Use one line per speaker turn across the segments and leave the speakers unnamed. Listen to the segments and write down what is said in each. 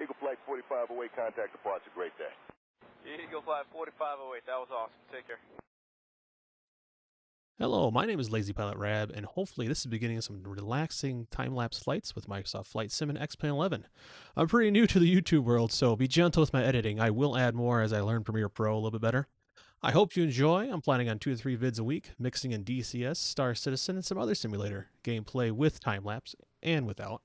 Eagle Flight 4508, contact departure. Great day.
Eagle Flight 4508, that was awesome. Take care.
Hello, my name is Lazy Pilot Rab, and hopefully this is beginning of some relaxing time-lapse flights with Microsoft Flight Sim and X-Plane 11. I'm pretty new to the YouTube world, so be gentle with my editing. I will add more as I learn Premiere Pro a little bit better. I hope you enjoy. I'm planning on two to three vids a week, mixing in DCS, Star Citizen, and some other simulator gameplay with time-lapse and without.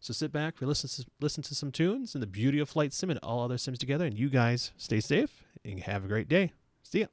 So sit back, listen to, listen to some tunes and the beauty of Flight Sim and all other sims together, and you guys stay safe and have a great day. See ya.